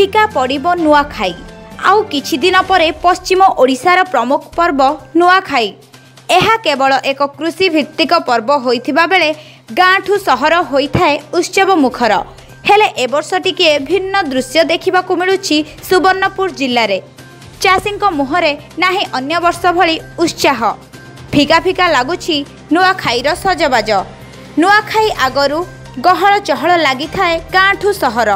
ଫିକା ପଡ଼ିବ ନୂଆଖାଇ ଆଉ କିଛି ଦିନ ପରେ ପଶ୍ଚିମ ଓଡ଼ିଶାର ପ୍ରମୁଖ ପର୍ବ ନୂଆଖାଇ। ଏହା କେବଳ ଏକ କୃଷି ଭିତ୍ତିକ ପର୍ବ ହୋଇଥିବା ବେଳେ ଗାଁଠୁ ସହର ହୋଇଥାଏ ଉତ୍ସବ ମୁଖର। ହେଲେ ଏ ବର୍ଷ ଟିକିଏ ଭିନ୍ନ ଦୃଶ୍ୟ ଦେଖିବାକୁ ମିଳୁଛି ସୁବର୍ଣ୍ଣପୁର ଜିଲ୍ଲାରେ। ଚାଷୀଙ୍କ ମୁହଁରେ ନାହିଁ ଅନ୍ୟ ବର୍ଷ ଭଳି ଉତ୍ସାହ। ଫିକା ଫିକା ଲାଗୁଛି ନୂଆଖାଇର ସଜବାଜ। ନୂଆଖାଇ ଆଗରୁ ଗହଳ ଚହଳ ଲାଗିଥାଏ ଗାଁଠୁ ସହର।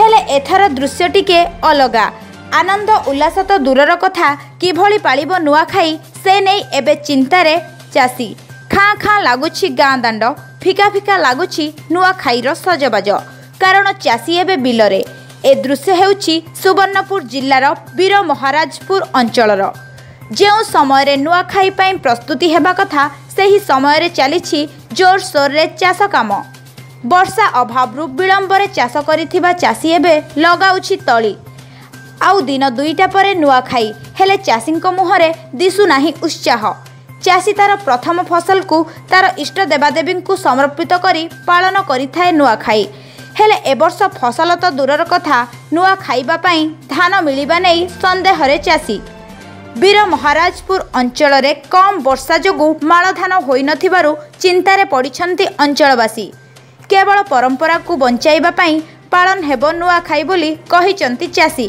ହେଲେ ଏଥର ଦୃଶ୍ୟ ଟିକେ ଅଲଗା। ଆନନ୍ଦ ଉଲ୍ଲାସ ତ ଦୂରର କଥା କିଭଳି ପାଳିବ ନୂଆଖାଇ ସେ ନେଇ ଏବେ ଚିନ୍ତାରେ ଚାଷୀ। ଖାଁ ଖାଁ ଲାଗୁଛି ଗାଁ ଦାଣ୍ଡ ଫିକା ଫିକା ଲାଗୁଛି ନୂଆଖାଇର ସଜବାଜ। କାରଣ ଚାଷୀ ଏବେ ବିଲରେ। ଏ ଦୃଶ୍ୟ ହେଉଛି ସୁବର୍ଣ୍ଣପୁର ଜିଲ୍ଲାର ବୀର ମହାରାଜପୁର ଅଞ୍ଚଳର। ଯେଉଁ ସମୟରେ ନୂଆଖାଇ ପାଇଁ ପ୍ରସ୍ତୁତି ହେବା କଥା ସେହି ସମୟରେ ଚାଲିଛି ଜୋରସୋରରେ ଚାଷ କାମ। ବର୍ଷା ଅଭାବରୁ ବିଳମ୍ବରେ ଚାଷ କରିଥିବା ଚାଷୀ ଏବେ ଲଗାଉଛି ତଳି। ଆଉ ଦିନ ଦୁଇଟା ପରେ ନୂଆଖାଇ ହେଲେ ଚାଷୀଙ୍କ ମୁହଁରେ ଦିଶୁନାହିଁ ଉତ୍ସାହ। ଚାଷୀ ତାର ପ୍ରଥମ ଫସଲକୁ ତାର ଇଷ୍ଟ ଦେବାଦେବୀଙ୍କୁ ସମର୍ପିତ କରି ପାଳନ କରିଥାଏ ନୂଆଖାଇ। ହେଲେ ଏ ବର୍ଷ ଫସଲ ତ ଦୂରର କଥା ନୂଆ ଖାଇବା ପାଇଁ ଧାନ ମିଳିବା ନେଇ ସନ୍ଦେହରେ ଚାଷୀ। ବୀର ମହାରାଜପୁର ଅଞ୍ଚଳରେ କମ୍ ବର୍ଷା ଯୋଗୁଁ ମାଳ ଧାନ ହୋଇନଥିବାରୁ ଚିନ୍ତାରେ ପଡ଼ିଛନ୍ତି ଅଞ୍ଚଳବାସୀ। କେବଳ ପରମ୍ପରାକୁ ବଞ୍ଚାଇବା ପାଇଁ ପାଳନ ହେବ ନୂଆଖାଇ ବୋଲି କହିଛନ୍ତି ଚାଷୀ।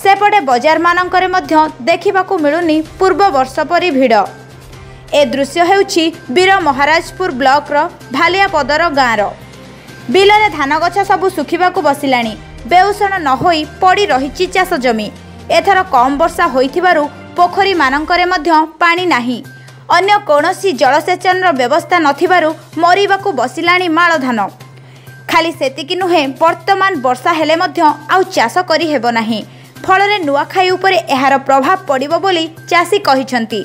ସେପଟେ ବଜାରମାନଙ୍କରେ ମଧ୍ୟ ଦେଖିବାକୁ ମିଳୁନି ପୂର୍ବ ବର୍ଷ ପରି ଭିଡ଼। ଏ ଦୃଶ୍ୟ ହେଉଛି ବୀର ମହାରାଜପୁର ବ୍ଲକର ଭାଲିଆପଦର ଗାଁର। ବିଲରେ ଧାନ ଗଛ ସବୁ ଶୁଖିବାକୁ ବସିଲାଣି ବେଉଷଣ ନ ହୋଇ ପଡ଼ି ରହିଛି ଚାଷ ଜମି। ଏଥର କମ୍ ବର୍ଷା ହୋଇଥିବାରୁ ପୋଖରୀମାନଙ୍କରେ ମଧ୍ୟ ପାଣି ନାହିଁ। ଅନ୍ୟ କୌଣସି ଜଳସେଚନର ବ୍ୟବସ୍ଥା ନଥିବାରୁ ମରିବାକୁ ବସିଲାଣି ମାଳ ଧାନ ଖାଲି ସେତିକି ନୁହେଁ ବର୍ତ୍ତମାନ ବର୍ଷା ହେଲେ ମଧ୍ୟ ଆଉ ଚାଷ କରିହେବ ନାହିଁ। ଫଳରେ ନୂଆଖାଇ ଉପରେ ଏହାର ପ୍ରଭାବ ପଡ଼ିବ ବୋଲି ଚାଷୀ କହିଛନ୍ତି।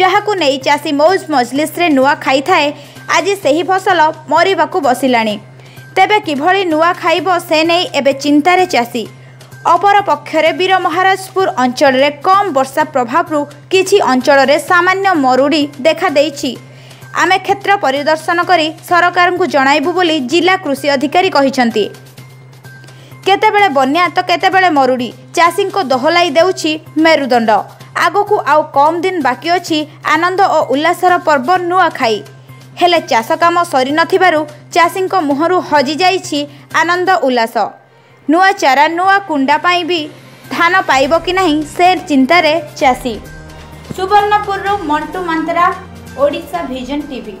ଯାହାକୁ ନେଇ ଚାଷୀ ମୌଜ ମଜଲିସରେ ନୂଆ ଖାଇଥାଏ ଆଜି ସେହି ଫସଲ ମରିବାକୁ ବସିଲାଣି। ତେବେ କିଭଳି ନୂଆ ଖାଇବ ସେ ନେଇ ଏବେ ଚିନ୍ତାରେ ଚାଷୀ। ଅପରପକ୍ଷରେ ବୀର ମହାରାଜପୁର ଅଞ୍ଚଳରେ କମ୍ ବର୍ଷା ପ୍ରଭାବରୁ କିଛି ଅଞ୍ଚଳରେ ସାମାନ୍ୟ ମରୁଡ଼ି ଦେଖାଦେଇଛି ଆମେ କ୍ଷେତ୍ର ପରିଦର୍ଶନ କରି ସରକାରଙ୍କୁ ଜଣାଇବୁ ବୋଲି ଜିଲ୍ଲା କୃଷି ଅଧିକାରୀ କହିଛନ୍ତି। କେତେବେଳେ ବନ୍ୟା ତ କେତେବେଳେ ମରୁଡ଼ି ଚାଷୀଙ୍କୁ ଦୋହଲାଇ ଦେଉଛି ମେରୁଦଣ୍ଡ। ଆଗକୁ ଆଉ କମ୍ ଦିନ ବାକି ଅଛି ଆନନ୍ଦ ଓ ଉଲ୍ଲାସର ପର୍ବ ନୂଆଖାଇ। ହେଲେ ଚାଷ କାମ ସରିନଥିବାରୁ ଚାଷୀଙ୍କ ମୁହଁରୁ ହଜିଯାଇଛି ଆନନ୍ଦ ଉଲ୍ଲାସ। ନୂଆ ଚାରା ନୂଆ କୁଣ୍ଡା ପାଇଁ ବି ଧାନ ପାଇବ କି ନାହିଁ ସେ ଚିନ୍ତାରେ ଚାଷୀ। ସୁବର୍ଣ୍ଣପୁରରୁ ମଣ୍ଟୁ ମାନ୍ତରା ଓଡ଼ିଶା ଭିଜନ ଟିଭି।